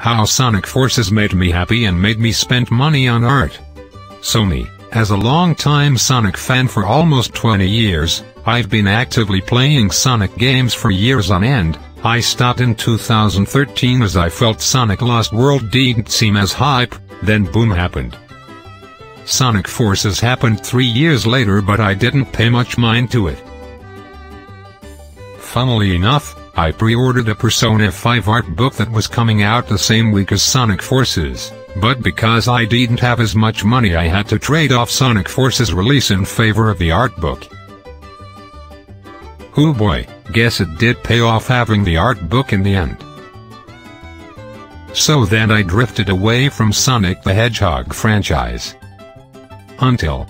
how Sonic Forces made me happy and made me spend money on art. Sony, as a long-time Sonic fan for almost 20 years, I've been actively playing Sonic games for years on end, I stopped in 2013 as I felt Sonic Lost World didn't seem as hype, then boom happened. Sonic Forces happened three years later but I didn't pay much mind to it. Funnily enough, I pre-ordered a Persona 5 art book that was coming out the same week as Sonic Forces, but because I didn't have as much money I had to trade off Sonic Forces release in favor of the art book. Oh boy, guess it did pay off having the art book in the end. So then I drifted away from Sonic the Hedgehog franchise. Until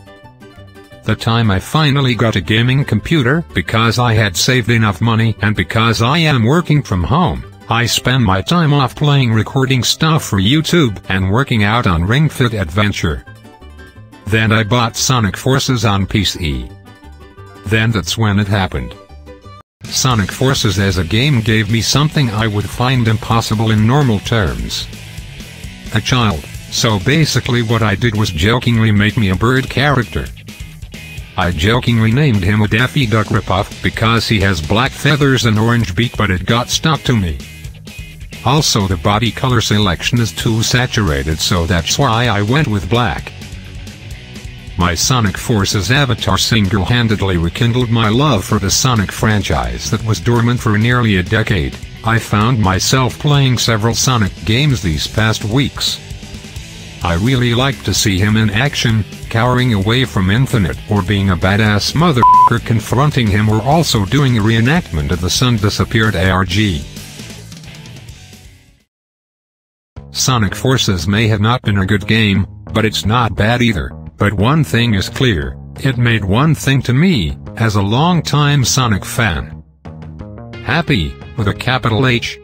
the time I finally got a gaming computer because I had saved enough money and because I am working from home. I spend my time off playing recording stuff for YouTube and working out on Ring Fit Adventure. Then I bought Sonic Forces on PC. Then that's when it happened. Sonic Forces as a game gave me something I would find impossible in normal terms. A child, so basically what I did was jokingly make me a bird character. I jokingly named him a Daffy Duck ripoff because he has black feathers and orange beak but it got stuck to me. Also the body color selection is too saturated so that's why I went with black. My Sonic Forces avatar single-handedly rekindled my love for the Sonic franchise that was dormant for nearly a decade. I found myself playing several Sonic games these past weeks. I really like to see him in action, cowering away from Infinite or being a badass motherfucker confronting him or also doing a reenactment of the Sun Disappeared ARG. Sonic Forces may have not been a good game, but it's not bad either. But one thing is clear, it made one thing to me, as a long-time Sonic fan. Happy, with a capital H.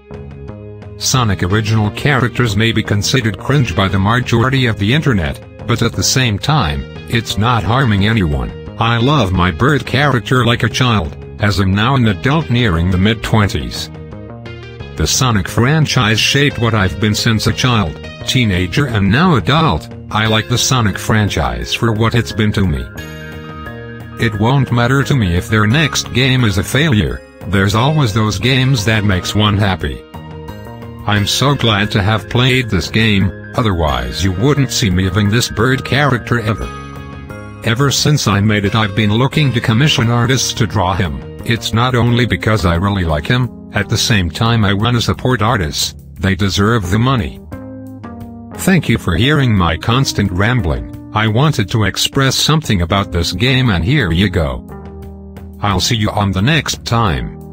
Sonic original characters may be considered cringe by the majority of the internet, but at the same time, it's not harming anyone. I love my bird character like a child, as I'm now an adult nearing the mid-twenties. The Sonic franchise shaped what I've been since a child, teenager and now adult, I like the Sonic franchise for what it's been to me. It won't matter to me if their next game is a failure, there's always those games that makes one happy. I'm so glad to have played this game, otherwise you wouldn't see me having this bird character ever. Ever since I made it I've been looking to commission artists to draw him, it's not only because I really like him, at the same time I wanna support artists, they deserve the money. Thank you for hearing my constant rambling, I wanted to express something about this game and here you go. I'll see you on the next time.